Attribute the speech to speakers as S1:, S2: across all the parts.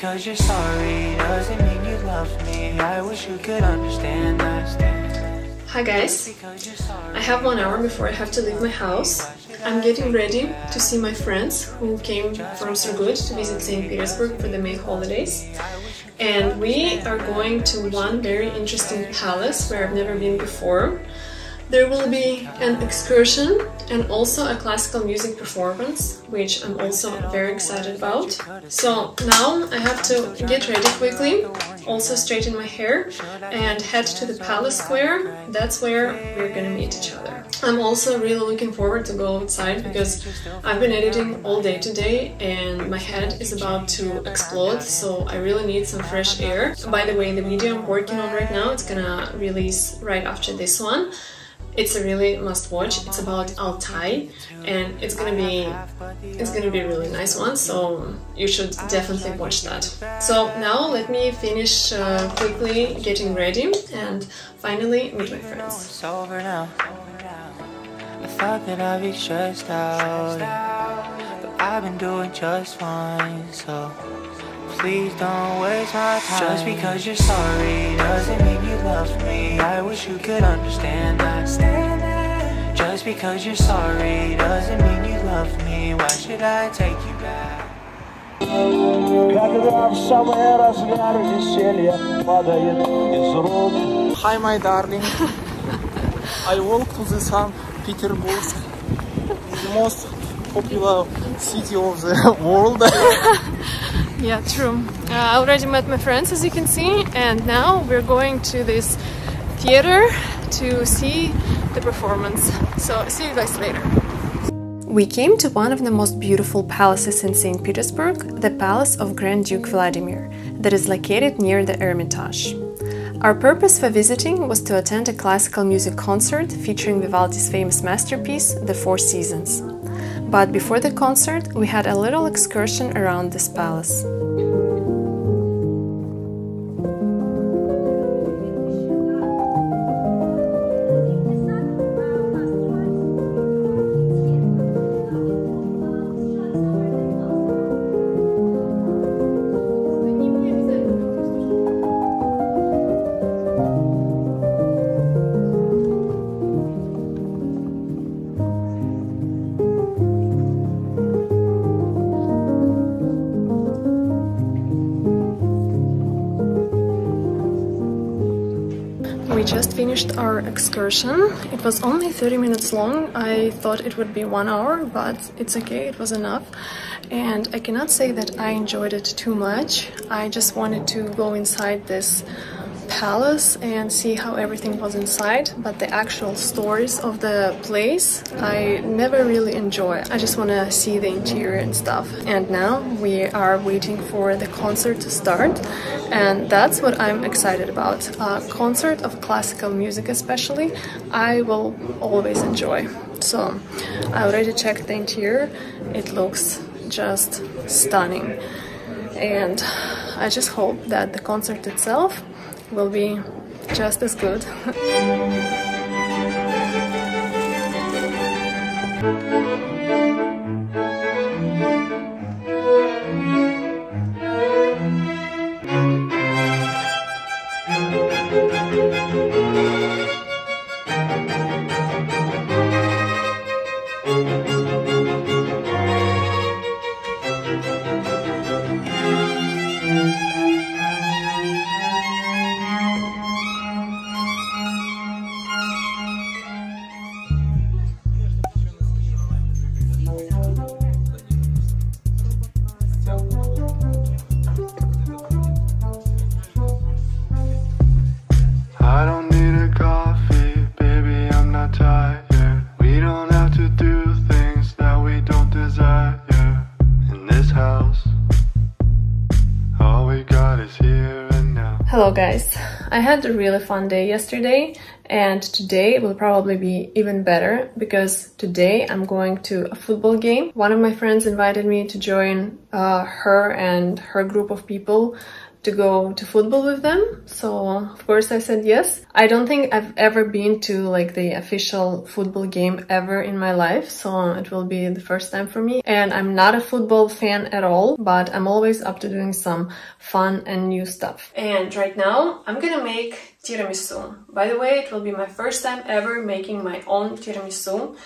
S1: Because you're sorry doesn't mean you love me. I wish you could understand.
S2: Hi guys, I have one hour before I have to leave my house. I'm getting ready to see my friends who came from Surgut to visit St. Petersburg for the May holidays. And we are going to one very interesting palace where I've never been before. There will be an excursion and also a classical music performance, which I'm also very excited about. So now I have to get ready quickly, also straighten my hair and head to the palace square. That's where we're gonna meet each other. I'm also really looking forward to go outside because I've been editing all day today and my head is about to explode so I really need some fresh air. By the way, the video I'm working on right now, it's gonna release right after this one. It's a really must watch. It's about Altai and it's gonna be it's gonna be a really nice one so you should definitely watch that. So now let me finish uh, quickly getting ready and finally meet my friends.
S1: I thought that I'd be stressed out, but I've been doing just fine. So please don't waste my time. Just because you're sorry doesn't mean you love me. I wish you could understand that. Just because you're sorry doesn't mean you love me. Why should I take you back?
S3: Hi my darling. I walk to the St. Petersburg the most popular city of the world.
S2: Yeah, true. Uh, I already met my friends as you can see and now we're going to this theater to see the performance. So see you guys later. We came to one of the most beautiful palaces in St. Petersburg, the Palace of Grand Duke Vladimir, that is located near the Hermitage. Our purpose for visiting was to attend a classical music concert featuring Vivaldi's famous masterpiece, The Four Seasons. But before the concert, we had a little excursion around this palace. Finished our excursion. It was only 30 minutes long. I thought it would be one hour, but it's okay, it was enough. And I cannot say that I enjoyed it too much. I just wanted to go inside this palace and see how everything was inside but the actual stories of the place I never really enjoy. I just want to see the interior and stuff. And now we are waiting for the concert to start and that's what I'm excited about. A concert of classical music especially I will always enjoy. So I already checked the interior. It looks just stunning. And I just hope that the concert itself will be just as good.
S4: now.
S2: Hello guys! I had a really fun day yesterday and today will probably be even better because today I'm going to a football game. One of my friends invited me to join uh, her and her group of people to go to football with them. So of course I said yes. I don't think I've ever been to like the official football game ever in my life. So it will be the first time for me. And I'm not a football fan at all, but I'm always up to doing some fun and new stuff. And right now I'm gonna make tiramisu. By the way, it will be my first time ever making my own tiramisu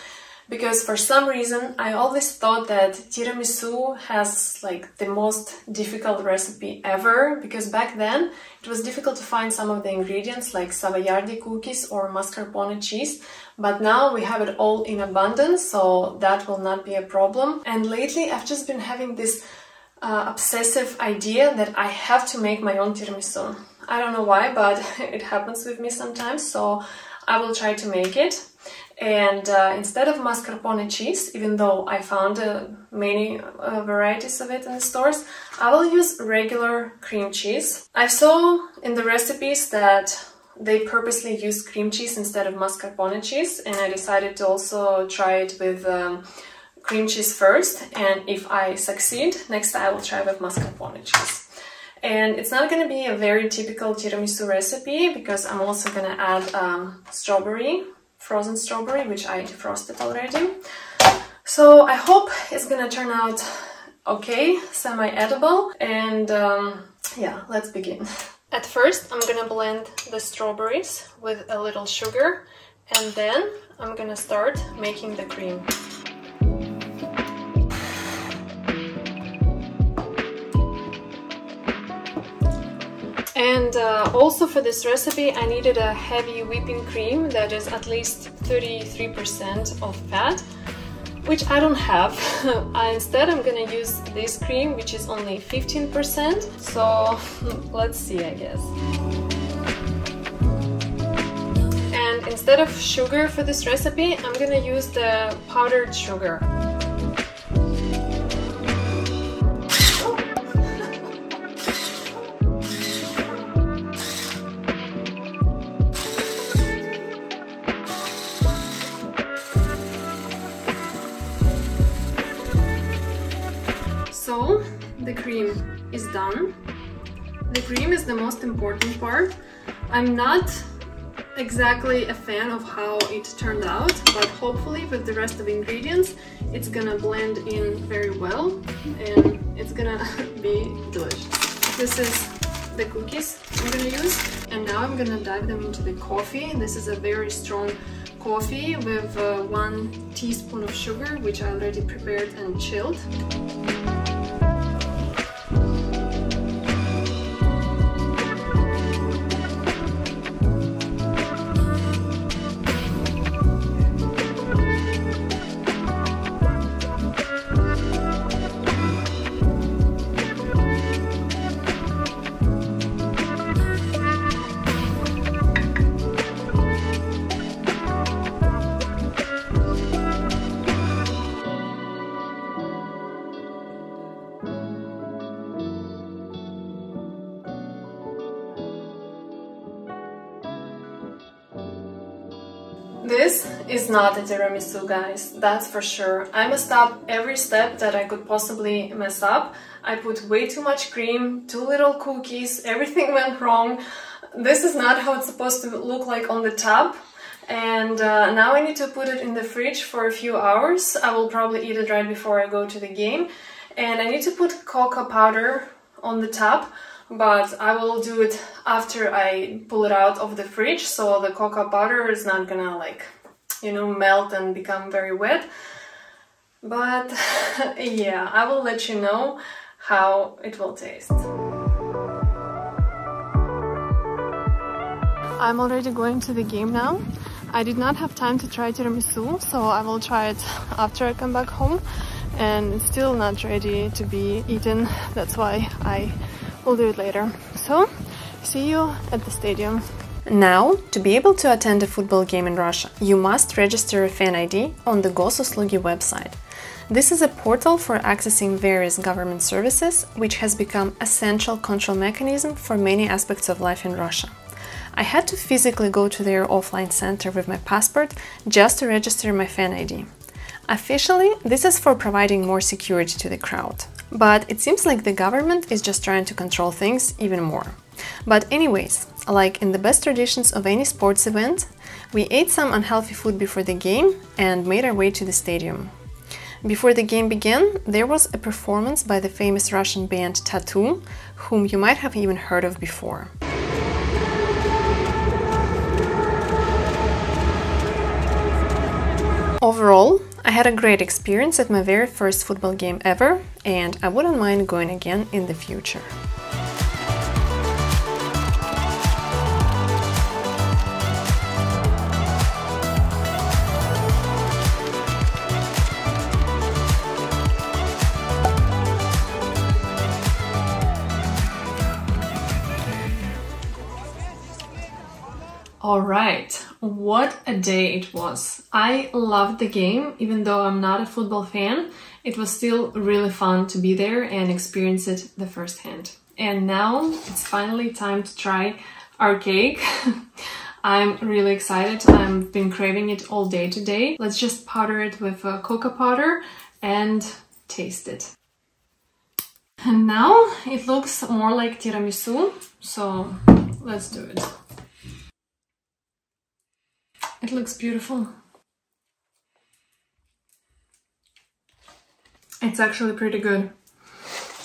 S2: because for some reason I always thought that tiramisu has like the most difficult recipe ever. Because back then it was difficult to find some of the ingredients like savoiardi cookies or mascarpone cheese. But now we have it all in abundance so that will not be a problem. And lately I've just been having this uh, obsessive idea that I have to make my own tiramisu. I don't know why but it happens with me sometimes so I will try to make it and uh, instead of mascarpone cheese, even though I found uh, many uh, varieties of it in the stores, I will use regular cream cheese. I saw in the recipes that they purposely use cream cheese instead of mascarpone cheese and I decided to also try it with um, cream cheese first and if I succeed, next I will try with mascarpone cheese. And it's not to be a very typical tiramisu recipe because I'm also to add um, strawberry frozen strawberry, which I defrosted already. So I hope it's gonna turn out okay, semi-edible, and um, yeah, let's begin. At first, I'm gonna blend the strawberries with a little sugar, and then I'm gonna start making the cream. And uh, also for this recipe I needed a heavy whipping cream that is at least 33% of fat, which I don't have. Instead I'm gonna use this cream which is only 15%, so let's see I guess. And instead of sugar for this recipe I'm gonna use the powdered sugar. So the cream is done. The cream is the most important part. I'm not exactly a fan of how it turned out, but hopefully with the rest of the ingredients, it's gonna blend in very well and it's gonna be delicious. This is the cookies I'm gonna use and now I'm gonna dive them into the coffee. This is a very strong coffee with uh, one teaspoon of sugar, which I already prepared and chilled. Not a tiramisu, guys, that's for sure. I messed up every step that I could possibly mess up. I put way too much cream, too little cookies, everything went wrong. This is not how it's supposed to look like on the top. And uh, now I need to put it in the fridge for a few hours. I will probably eat it right before I go to the game. And I need to put cocoa powder on the top but I will do it after I pull it out of the fridge so the cocoa powder is not gonna like you know melt and become very wet. But yeah I will let you know how it will taste. I'm already going to the game now. I did not have time to try tiramisu so I will try it after I come back home. And it's still not ready to be eaten. That's why I We'll do it later. So, see you at the stadium. Now, to be able to attend a football game in Russia, you must register a fan ID on the Gosuslugi website. This is a portal for accessing various government services, which has become a central control mechanism for many aspects of life in Russia. I had to physically go to their offline center with my passport just to register my fan ID. Officially, this is for providing more security to the crowd. But it seems like the government is just trying to control things even more. But anyways, like in the best traditions of any sports event, we ate some unhealthy food before the game and made our way to the stadium. Before the game began, there was a performance by the famous Russian band t.A.T.u., whom you might have even heard of before. Overall, I had a great experience at my very first football game ever, and I wouldn't mind going again in the future. Alright, what a day it was. I loved the game, even though I'm not a football fan. It was still really fun to be there and experience it the first hand. And now it's finally time to try our cake. I'm really excited. I've been craving it all day today. Let's just powder it with a cocoa powder and taste it. And now it looks more like tiramisu, so let's do it. It looks beautiful. It's actually pretty good.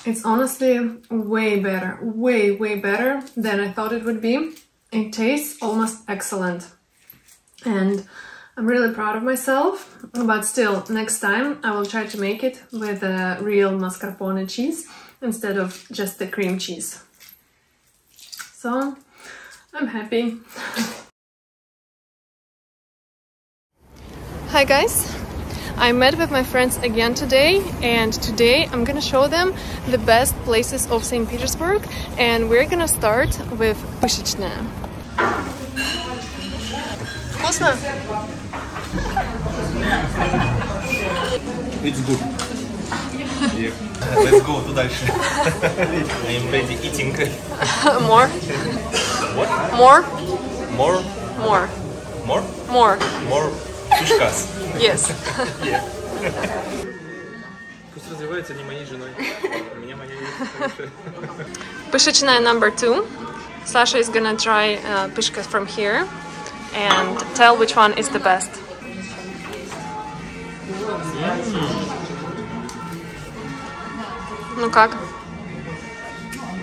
S2: It's honestly way better, way, way better than I thought it would be. It tastes almost excellent. And I'm really proud of myself, but still, next time I will try to make it with a real mascarpone cheese instead of just the cream cheese. So, I'm happy. Hi guys! I met with my friends again today and today I'm gonna show them the best places of St. Petersburg and we're gonna start with Pышечная. Вкусно?
S5: It's good. Yeah. Let's go to дальше. I am ready eating.
S2: More?
S5: What?
S2: More?
S5: More?
S2: More.
S5: More?
S2: More.
S5: More фишкас.
S2: Yes.
S5: Пусть развивается не моей женой. У меня моя есть хорошая.
S2: Pышечная number two. Sasha is gonna try uh, pishka from here and tell which one is the best. Ну как?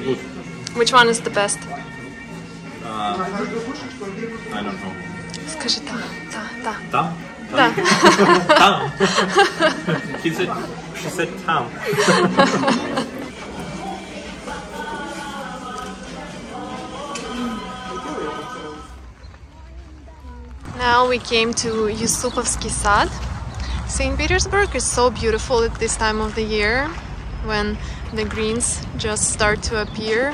S5: Good.
S2: Which one is the best?
S5: I don't know.
S2: Скажи та, та, та.
S5: Там?
S2: Да.
S5: Там. He said, she said там.
S2: Now we came to Yusupovsky Sad. St. Petersburg is so beautiful at this time of the year when the greens just start to appear.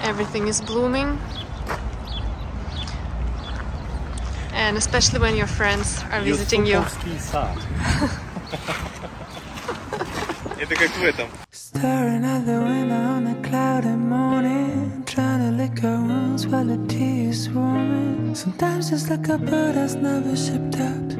S2: Everything is blooming. And especially when your friends are visiting you.
S5: Это как в этом.
S6: Staring out the window on a cloudy morning, trying to lick our wounds while the tea is warming. Sometimes it's like a bird that's never shipped out.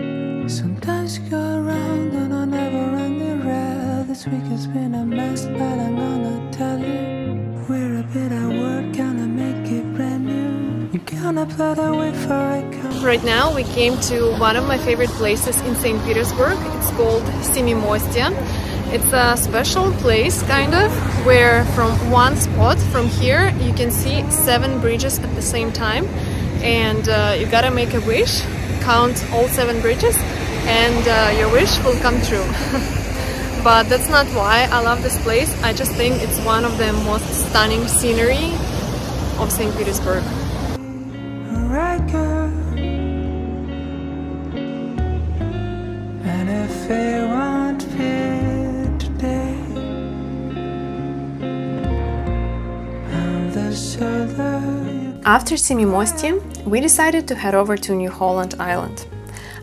S6: Sometimes you go around and I never run the rail. This week has been a mess, but I'm gonna tell you. We're a bit at work, gonna make it brand new. You gonna put away for it come.
S2: Right now we came to one of my favorite places in St. Petersburg. It's called Semimostia. It's a special place, kind of, where from one spot, from here, you can see seven bridges at the same time. And uh, you gotta make a wish, count all seven bridges, and uh, your wish will come true. but that's not why I love this place. I just think it's one of the most stunning scenery of St. Petersburg.
S6: Alright, girl. And if it won't fit today, I'm the shoulder you
S2: After Semimosty, we decided to head over to New Holland Island.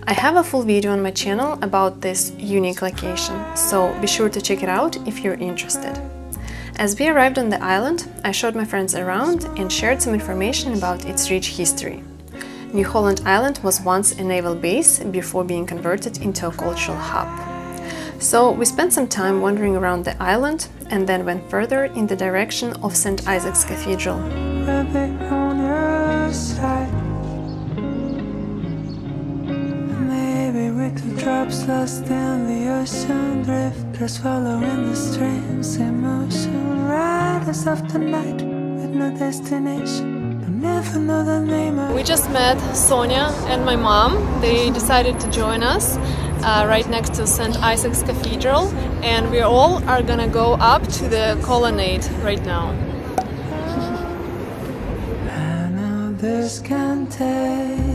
S2: I have a full video on my channel about this unique location, so be sure to check it out if you're interested. As we arrived on the island, I showed my friends around and shared some information about its rich history. New Holland Island was once a naval base before being converted into a cultural hub. So we spent some time wandering around the island and then went further in the direction of St. Isaac's Cathedral.
S6: a bit on your side. Maybe we could drop lost in the ocean, drifters following the streams, emotion, riders of the night with no destination,
S2: We just met Sonia and my mom. They decided to join us uh, right next to St. Isaac's Cathedral, and we all are gonna go up to the colonnade right now.
S6: I know this can take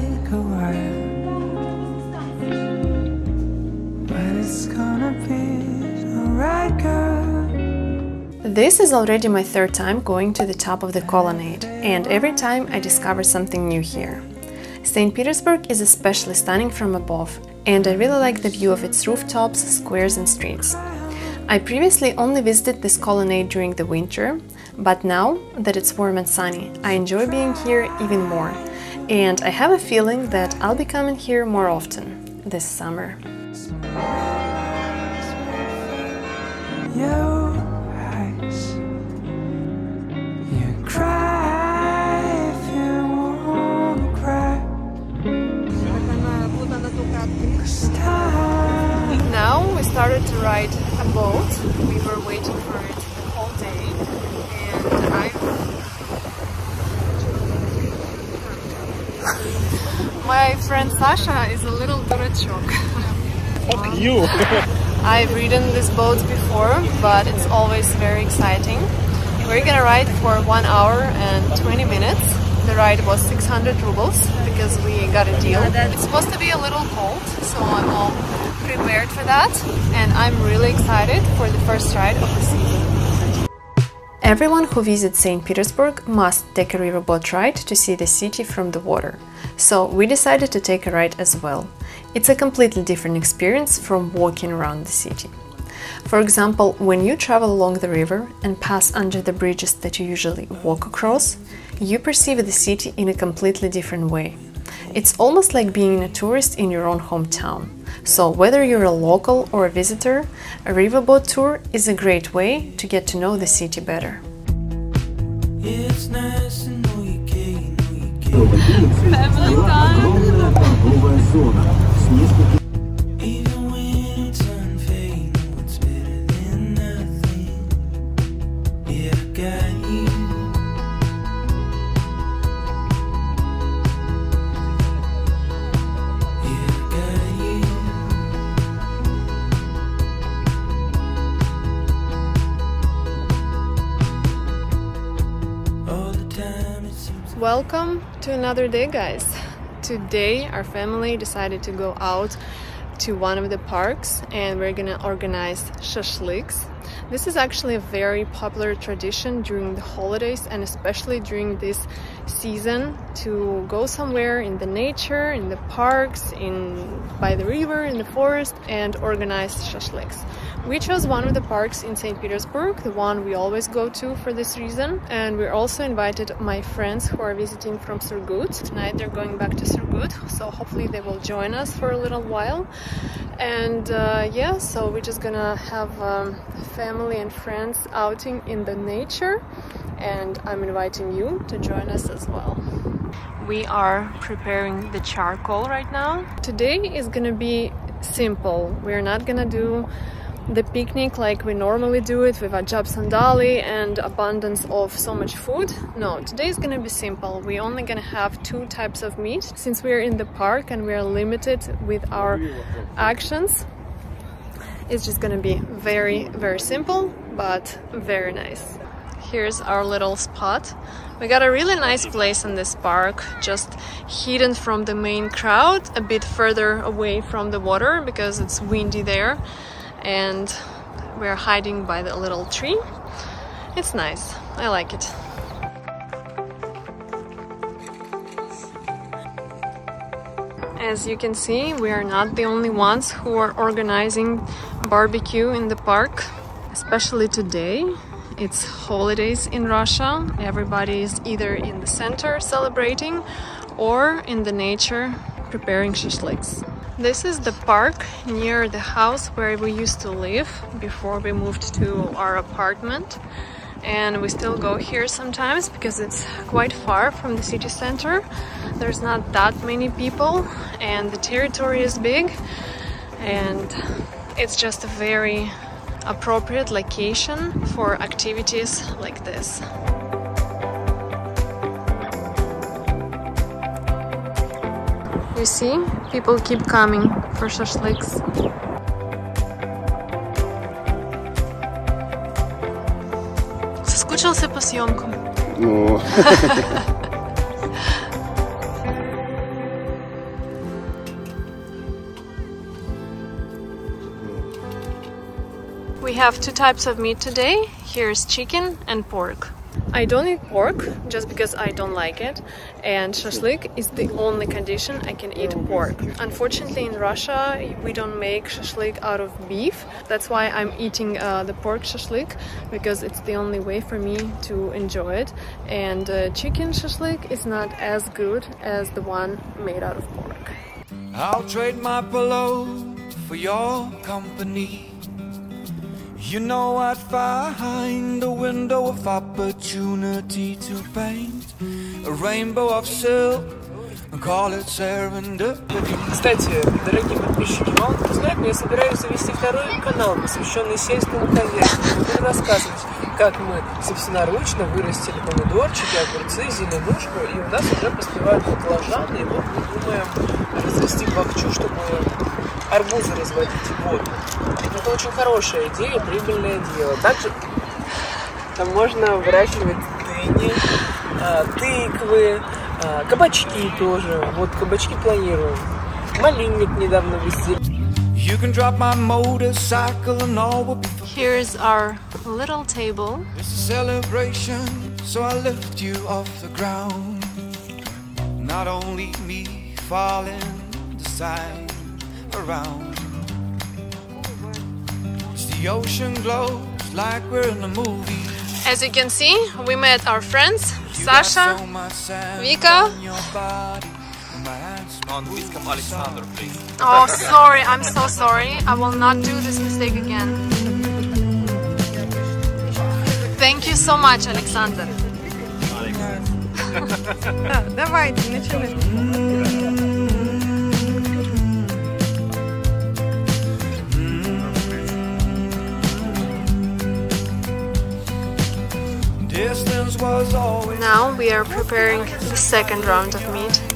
S2: This is already my third time going to the top of the colonnade, and every time I discover something new here. St. Petersburg is especially stunning from above, and I really like the view of its rooftops, squares, and streets. I previously only visited this colonnade during the winter, but now that it's warm and sunny, I enjoy being here even more, and I have a feeling that I'll be coming here more often this summer. Started to ride a boat. We were waiting for it the whole day, and I. My friend Sasha is a little durachok.
S7: Fuck um, you!
S2: I've ridden this boat before, but it's always very exciting. We're gonna ride for one hour and 20 minutes. The ride was 600 rubles because we got a deal. It's supposed to be a little cold, so I'm all prepared for that, and I'm really excited for the first ride of the season. Everyone who visits St. Petersburg must take a riverboat ride to see the city from the water. So we decided to take a ride as well. It's a completely different experience from walking around the city. For example, when you travel along the river and pass under the bridges that you usually walk across, you perceive the city in a completely different way. It's almost like being a tourist in your own hometown. So, whether you're a local or a visitor, a riverboat tour is a great way to get to know the city better.
S6: It's nice
S2: another day, guys. Today, our family decided to go out to one of the parks and we're gonna organize shashliks. This is actually a very popular tradition during the holidays and especially during this season to go somewhere in the nature, in the parks, in by the river, in the forest and organize shashliks. We chose one of the parks in St. Petersburg, the one we always go to for this reason, and we also invited my friends who are visiting from Surgut. Tonight they're going back to Surgut, so hopefully they will join us for a little while. And uh, yeah, so we're just gonna have um, family and friends outing in the nature, and I'm inviting you to join us as well. We are preparing the charcoal right now. Today is gonna be simple. We're not gonna do the picnic like we normally do it with ajapsandali and abundance of so much food. No, today is gonna be simple. We're only gonna have two types of meat since we're in the park and we're limited with our actions. It's just gonna be very, very simple, but very nice. Here's our little spot. We got a really nice place in this park, just hidden from the main crowd, a bit further away from the water because it's windy there and we're hiding by the little tree. It's nice. I like it. As you can see, we are not the only ones who are organizing barbecue in the park, especially today. It's holidays in Russia. Everybody is either in the center celebrating or in the nature preparing shashliks. This is the park near the house where we used to live before we moved to our apartment. And we still go here sometimes because it's quite far from the city center. There's not that many people and the territory is big and it's just a very appropriate location for activities like this. You see, people keep coming for shashliks. Соскучился по съемкам?
S8: Ну,
S2: We have two types of meat today. Here's chicken and pork. I don't eat pork just because I don't like it, and shashlik is the only condition I can eat pork. Unfortunately, in Russia, we don't make shashlik out of beef. That's why I'm eating uh, the pork shashlik because it's the only way for me to enjoy it. And uh, chicken shashlik is not as good as the one made out of pork.
S9: I'll trade my pillow for your company. You know I'd find a window of opportunity to paint a rainbow of silk and call it serendipity.
S7: Кстати, дорогие подписчики, мало кто знает, но я собираюсь завести второй канал, посвященный сельскому хозяйству. Буду рассказывать, как мы собственноручно вырастили помидорчики, огурцы, зеленушку, и у нас уже поспевают баклажаны, и вот мы думаем развести бахчу, чтобы арбузы разводить. Вот. Это очень хорошая идея, прибыльное дело. Также там можно выращивать дыни, а, тыквы, а, кабачки тоже. Вот кабачки планируем. Малинник недавно высадили.
S9: You can drop my motorcycle and all will be fine.
S2: Here's our little table.
S9: It's a celebration, so I lift you off the ground. Not only me falling the side around. As the ocean glows like we're in a movie.
S2: As you can see, we met our friends Sasha, Vika
S9: on your body, and my hands
S5: On Viscom Alexander, please.
S2: Oh, sorry, I'm so sorry. I will not do this mistake again. Thank you so much, Alexander.
S10: Давайте, начинай.
S9: Distance was always
S2: Now we are preparing the second round of meat.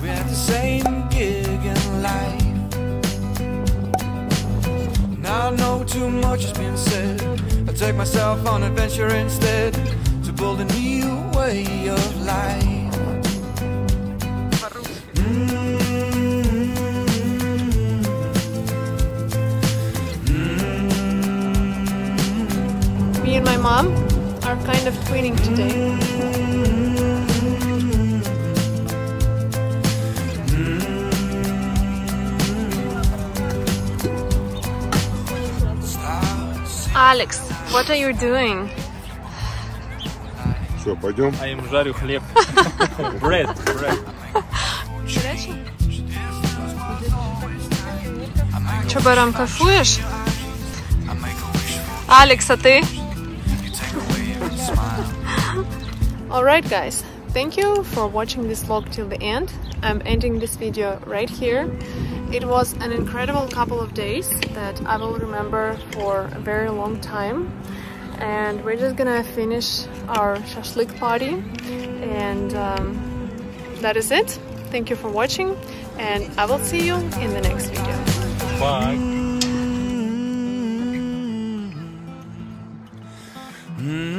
S9: we had the same gig in life. Now I know too much has been said. I take myself on adventure instead to build a new way of life.
S2: Me and my mom are kind of twinning today. Alex, what are you doing?
S8: что, пойдем?
S5: А им жарю хлеб. Bread, bread.
S2: Че, Баран, кайфуешь? Алекс, а ты? Alright guys, thank you for watching this vlog till the end. I'm ending this video right here. It was an incredible couple of days that I will remember for a very long time. And we're just gonna finish our shashlik party. And um, that is it. Thank you for watching. And I will see you in the next video. Bye. Mm-hmm.